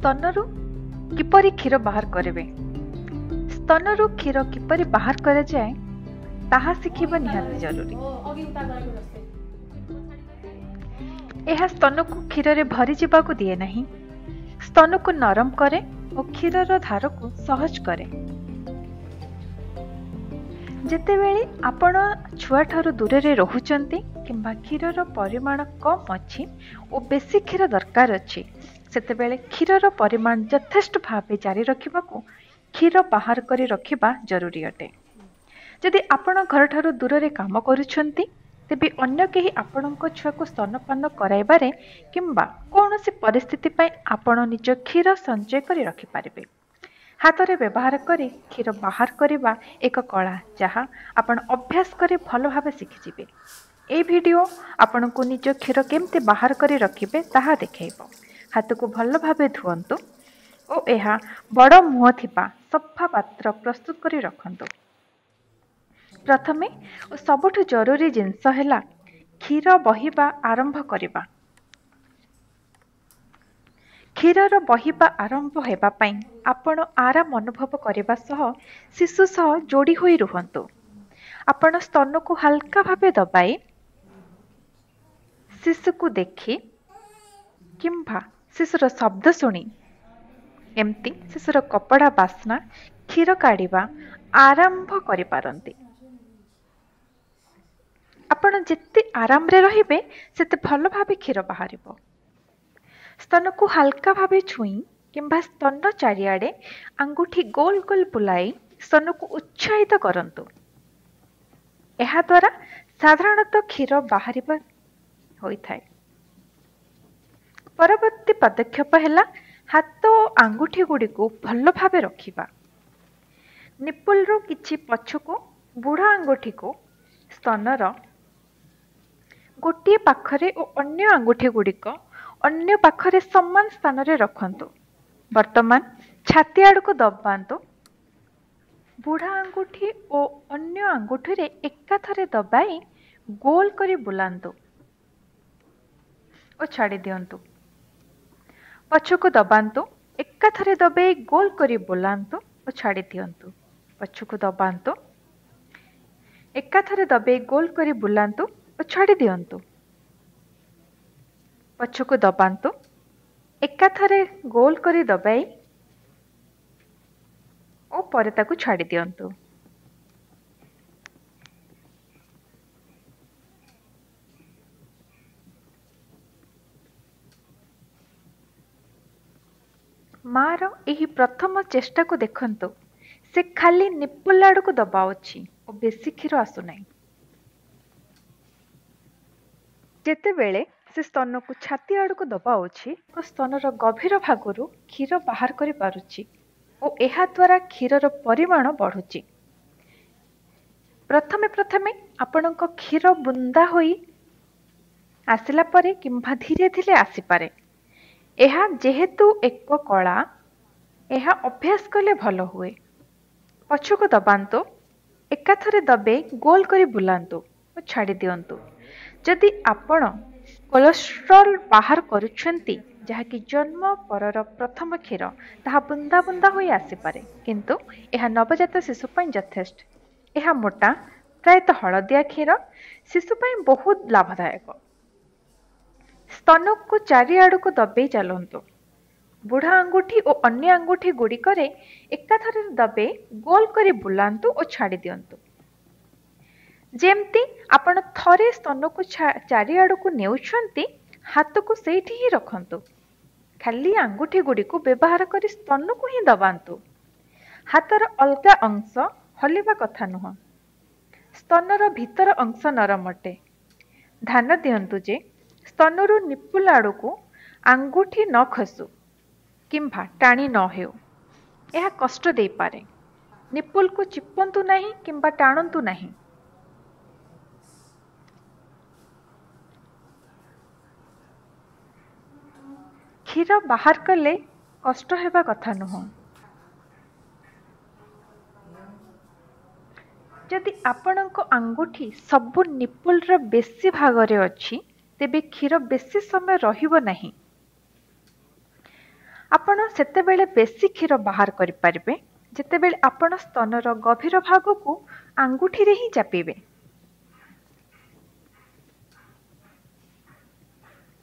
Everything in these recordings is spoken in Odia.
ସ୍ତନରୁ କିପରି କ୍ଷୀର ବାହାର କରିବେ? ସ୍ତନରୁ କ୍ଷୀର କିପରି ବାହାର କରାଯାଏ ତାହା ଶିଖିବା ନିହାତି ଜରୁରୀ। ଏହା ସ୍ତନକୁ କ୍ଷୀରରେ ଭରି ଯିବାକୁ ଦିଏ ନାହିଁ। ସ୍ତନକୁ ନରମ କରେ ଓ କ୍ଷୀରର ଧାରକୁ ସହଜ କରେ। ଯେତେବେଳେ ଆପଣ ଛୁଆଠାରୁ ଦୂରରେ ରହୁଛନ୍ତି କିମ୍ବା କ୍ଷୀରର ପରିମାଣ କମ୍ ଅଛି ଓ ବେଶୀ କ୍ଷୀର ଦରକାର ଅଛି ସେତେବେଳେ କ୍ଷୀରର ପରିମାଣ ଯଥେଷ୍ଟ ଭାବେ ଜାରି ରଖିବାକୁ କ୍ଷୀର ବାହାର କରି ରଖିବା ଜରୁରୀ ଅଟେ। ଯଦି ଆପଣ ଘରଠାରୁ ଦୂରରେ କାମ କରୁଛନ୍ତି ତେବେ ଅନ୍ୟ କେହି ଆପଣଙ୍କ ଛୁଆକୁ ସ୍ତନପାନ କରାଇବାରେ କିମ୍ବା କୌଣସି ପରିସ୍ଥିତି ପାଇଁ ଆପଣ ନିଜ କ୍ଷୀର ସଞ୍ଚୟ କରି ରଖିପାରିବେ। ହାତରେ ବ୍ୟବହାର କରି କ୍ଷୀର ବାହାର କରିବା ଏକ କଳା ଯାହା ଆପଣ ଅଭ୍ୟାସ କରି ଭଲ ଭାବେ ଶିଖିଯିବେ। ଏହି ଭିଡ଼ିଓ ଆପଣଙ୍କୁ ନିଜ କ୍ଷୀର କେମିତି ବାହାର କରି ରଖିବେ ତାହା ଦେଖାଇବ। ହାତକୁ ଭଲ ଭାବେ ଧୁଅନ୍ତୁ। ଓ ଏହା ବଡ଼ ମୁହଁ ଥିବା ସଫା ପାତ୍ର ପ୍ରସ୍ତୁତ କରି ରଖନ୍ତୁ। ପ୍ରଥମେ ଓ ସବୁଠୁ ଜରୁରୀ ଜିନିଷ ହେଲା କ୍ଷୀର ବହିବା ଆରମ୍ଭ କରିବା। କ୍ଷୀରର ବହିବା ଆରମ୍ଭ ହେବା ପାଇଁ ଆପଣ ଆରାମ ଅନୁଭବ କରିବା ସହ ଶିଶୁ ସହ ଯୋଡ଼ି ହୋଇ ରୁହନ୍ତୁ। ଆପଣ ସ୍ତନକୁ ହାଲକା ଭାବେ ଦବାଇ ଶିଶୁକୁ ଦେଖି କିମ୍ବା ଶିଶୁର ଶବ୍ଦ ଶୁଣି ଏମିତି ଶିଶୁର କପଡ଼ା ବାସ୍ନା କ୍ଷୀର କାଢ଼ିବା ଆରମ୍ଭ କରିପାରନ୍ତି। ଆପଣ ଯେତେ ଆରାମରେ ରହିବେ ସେତେ ଭଲ ଭାବେ କ୍ଷୀର ବାହାରିବ। ସ୍ତନକୁ ହାଲକା ଭାବେ ଛୁଇଁ କିମ୍ବା ସ୍ତନ ଚାରିଆଡ଼େ ଆଙ୍ଗୁଠି ଗୋଲ ଗୋଲ ବୁଲାଇ ସ୍ତନକୁ ଉତ୍ସାହିତ କରନ୍ତୁ। ଏହାଦ୍ୱାରା ସାଧାରଣତଃ କ୍ଷୀର ବାହାରିବା ହୋଇଥାଏ। ପରବର୍ତ୍ତୀ ପଦକ୍ଷେପ ହେଲା ହାତ ଓ ଆଙ୍ଗୁଠି ଗୁଡ଼ିକୁ ଭଲ ଭାବେ ରଖିବା। ନିପୁଲରୁ କିଛି ପଛକୁ ବୁଢ଼ା ଆଙ୍ଗୁଠିକୁ ସ୍ତନର ଗୋଟିଏ ପାଖରେ ଓ ଅନ୍ୟ ଆଙ୍ଗୁଠି ଗୁଡ଼ିକ ଅନ୍ୟ ପାଖରେ ସମାନ ସ୍ଥାନରେ ରଖନ୍ତୁ। ବର୍ତ୍ତମାନ ଛାତି ଆଡ଼କୁ ଦବାନ୍ତୁ। ବୁଢ଼ା ଆଙ୍ଗୁଠି ଓ ଅନ୍ୟ ଆଙ୍ଗୁଠିରେ ଏକାଥରେ ଦବାଇ ଗୋଲ କରି ବୁଲାନ୍ତୁ ଓ ଛାଡ଼ି ଦିଅନ୍ତୁ। ପଛକୁ ଦବାନ୍ତୁ ଏକାଥରେ ଦବାଇ ଗୋଲ କରି ବୁଲାନ୍ତୁ ଓ ଛାଡ଼ି ଦିଅନ୍ତୁ। ପଛକୁ ଦବାନ୍ତୁ ଏକାଥରେ ଦବାଇ ଗୋଲ କରି ବୁଲାନ୍ତୁ ଓ ଛାଡ଼ି ଦିଅନ୍ତୁ। ପଛକୁ ଦବାନ୍ତୁ ଏକାଥରେ ଗୋଲ କରି ଦବାଇ ଓ ପରେ ତାକୁ ଛାଡ଼ି ଦିଅନ୍ତୁ। ମାର ଏହି ପ୍ରଥମ ଚେଷ୍ଟାକୁ ଦେଖନ୍ତୁ। ସେ ଖାଲି ନିପୁଲ ଆଡ଼କୁ ଦବା ଅଛି ଓ ବେଶୀ କ୍ଷୀର ଆସୁନାହିଁ। ଯେତେବେଳେ ସେ ସ୍ତନକୁ ଛାତି ଆଡ଼କୁ ଦବାଉଛି ଓ ସ୍ତନର ଗଭୀର ଭାଗରୁ କ୍ଷୀର ବାହାର କରିପାରୁଛି ଓ ଏହାଦ୍ୱାରା କ୍ଷୀରର ପରିମାଣ ବଢ଼ୁଛି। ପ୍ରଥମେ ପ୍ରଥମେ ଆପଣଙ୍କ କ୍ଷୀର ବୁନ୍ଦା ହୋଇ ଆସିଲା ପରେ କିମ୍ବା ଧୀରେ ଧୀରେ ଆସିପାରେ। ଏହା ଯେହେତୁ ଏକ କଳା ଏହା ଅଭ୍ୟାସ କଲେ ଭଲ ହୁଏ। ପଛକୁ ଦବାନ୍ତୁ ଏକାଥରେ ଦବେ ଗୋଲ କରି ବୁଲାନ୍ତୁ ଓ ଛାଡ଼ି ଦିଅନ୍ତୁ। ଯଦି ଆପଣ କୋଲେଷ୍ଟ୍ରଲ୍ ବାହାର କରୁଛନ୍ତି ଯାହାକି ଜନ୍ମ ପରର ପ୍ରଥମ କ୍ଷୀର ତାହା ବୁନ୍ଦା ବୁନ୍ଦା ହୋଇ ଆସିପାରେ। କିନ୍ତୁ ଏହା ନବଜାତ ଶିଶୁ ପାଇଁ ଯଥେଷ୍ଟ। ଏହା ମୋଟା ପ୍ରାୟତଃ ହଳଦିଆ କ୍ଷୀର ଶିଶୁ ପାଇଁ ବହୁତ ଲାଭଦାୟକ। ସ୍ତନକୁ ଚାରିଆଡ଼କୁ ଦବେଇ ଚାଲନ୍ତୁ। ବୁଢ଼ା ଆଙ୍ଗୁଠି ଓ ଅନ୍ୟ ଆଙ୍ଗୁଠି ଗୁଡ଼ିକରେ ଏକାଥରେ ଦବେ ଗୋଲ କରି ବୁଲାନ୍ତୁ ଓ ଛାଡ଼ି ଦିଅନ୍ତୁ। ଯେମିତି ଆପଣ ଥରେ ସ୍ତନକୁ ଚାରିଆଡ଼କୁ ନେଉଛନ୍ତି ହାତକୁ ସେଇଠି ହିଁ ରଖନ୍ତୁ। ଖାଲି ଆଙ୍ଗୁଠି ଗୁଡ଼ିକୁ ବ୍ୟବହାର କରି ସ୍ତନକୁ ହିଁ ଦବାନ୍ତୁ। ହାତର ଅଲଗା ଅଂଶ ହଲିବା କଥା ନୁହଁ। ସ୍ତନର ଭିତର ଅଂଶ ନରମ ଅଟେ। ଧ୍ୟାନ ଦିଅନ୍ତୁ ଯେ ସ୍ତନରୁ ନିପୁଲ ଆଡ଼କୁ ଆଙ୍ଗୁଠି ନ ଖସୁ କିମ୍ବା ଟାଣି ନ ହେଉ। ଏହା କଷ୍ଟ ଦେଇପାରେ। ନିପୁଲକୁ ଚିପନ୍ତୁ ନାହିଁ କିମ୍ବା ଟାଣନ୍ତୁ ନାହିଁ। କ୍ଷୀର ବାହାର କଲେ କଷ୍ଟ ହେବା କଥା ନୁହଁ। ଯଦି ଆପଣଙ୍କ ଆଙ୍ଗୁଠି ସବୁ ନିପୁଲର ବେଶୀ ଭାଗରେ ଅଛି ତେବେ କ୍ଷୀର ବେଶୀ ସମୟ ରହିବ ନାହିଁ। ଆପଣ ସେତେବେଳେ ବେଶୀ କ୍ଷୀର ବାହାର କରିପାରିବେ ଯେତେବେଳେ ଆପଣ ସ୍ତନର ଗଭୀର ଭାଗକୁ ଆଙ୍ଗୁଠିରେ ହିଁ ଚାପିବେ।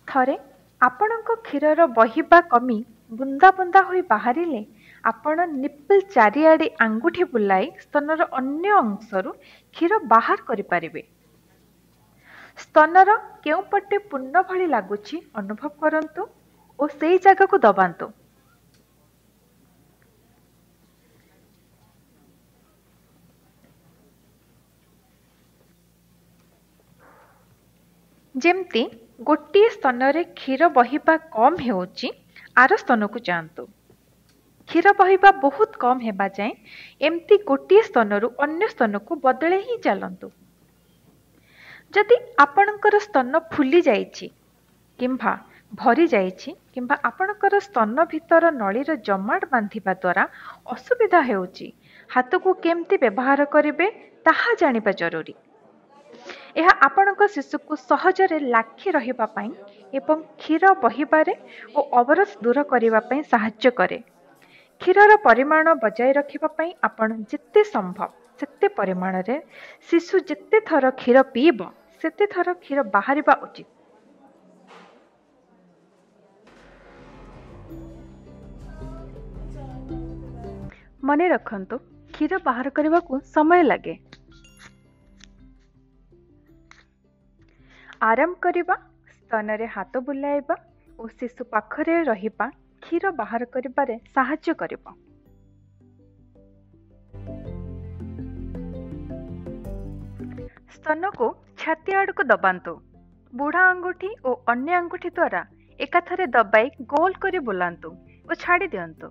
ଥରେ ଆପଣଙ୍କ କ୍ଷୀରର ବହିବା କମି ବୁନ୍ଦା ବୁନ୍ଦା ହୋଇ ବାହାରିଲେ ଆପଣ ନିପଲ୍ ଚାରିଆଡ଼େ ଆଙ୍ଗୁଠି ବୁଲାଇ ସ୍ତନର ଅନ୍ୟ ଅଂଶରୁ କ୍ଷୀର ବାହାର କରିପାରିବେ। ସ୍ତନର କେଉଁ ପଟେ ପୂର୍ଣ୍ଣ ଭଳି ଲାଗୁଛି ଅନୁଭବ କରନ୍ତୁ ଓ ସେଇ ଜାଗାକୁ ଦବାନ୍ତୁ। ଯେମିତି ଗୋଟିଏ ସ୍ତନରେ କ୍ଷୀର ବହିବା କମ୍ ହେଉଛି ଆର ସ୍ତନକୁ ଯାଆନ୍ତୁ। କ୍ଷୀର ବହିବା ବହୁତ କମ୍ ହେବା ଯାଏଁ ଏମିତି ଗୋଟିଏ ସ୍ତନରୁ ଅନ୍ୟ ସ୍ତନକୁ ବଦଳେଇ ହିଁ ଚାଲନ୍ତୁ। ଯଦି ଆପଣଙ୍କର ସ୍ତନ ଫୁଲି ଯାଇଛି କିମ୍ବା ଭରି ଯାଇଛି କିମ୍ବା ଆପଣଙ୍କର ସ୍ତନ ଭିତର ନଳୀର ଜମାଟ ବାନ୍ଧିବା ଦ୍ୱାରା ଅସୁବିଧା ହେଉଛି ହାତକୁ କେମିତି ବ୍ୟବହାର କରିବେ ତାହା ଜାଣିବା ଜରୁରୀ। ଏହା ଆପଣଙ୍କ ଶିଶୁକୁ ସହଜରେ ଲାଖି ରହିବା ପାଇଁ ଏବଂ କ୍ଷୀର ବହିବାରେ ଓ ଅବରୋଧ ଦୂର କରିବା ପାଇଁ ସାହାଯ୍ୟ କରେ। କ୍ଷୀରର ପରିମାଣ ବଜାୟ ରଖିବା ପାଇଁ ଆପଣ ଯେତେ ସମ୍ଭବ ସେତେ ପରିମାଣରେ ଶିଶୁ ଯେତେ ଥର କ୍ଷୀର ପିଇବ ସେତେ ଥର କ୍ଷୀର ବାହାରିବା ଉଚିତ। ମନେ ରଖନ୍ତୁ କ୍ଷୀର ବାହାର କରିବାକୁ ସମୟ ଲାଗେ। ଆରାମ କରିବା ସ୍ତନରେ ହାତ ବୁଲାଇବା ଓ ଶିଶୁ ପାଖରେ ରହିବା କ୍ଷୀର ବାହାର କରିବାରେ ସାହାଯ୍ୟ କରିବ। ସ୍ତନକୁ ଛାତି ଆଡ଼କୁ ଦବାନ୍ତୁ। ବୁଢ଼ା ଆଙ୍ଗୁଠି ଓ ଅନ୍ୟ ଆଙ୍ଗୁଠି ଦ୍ୱାରା ଏକାଥରେ ଦବାଇ ଗୋଲ କରି ବୁଲାନ୍ତୁ ଓ ଛାଡ଼ି ଦିଅନ୍ତୁ।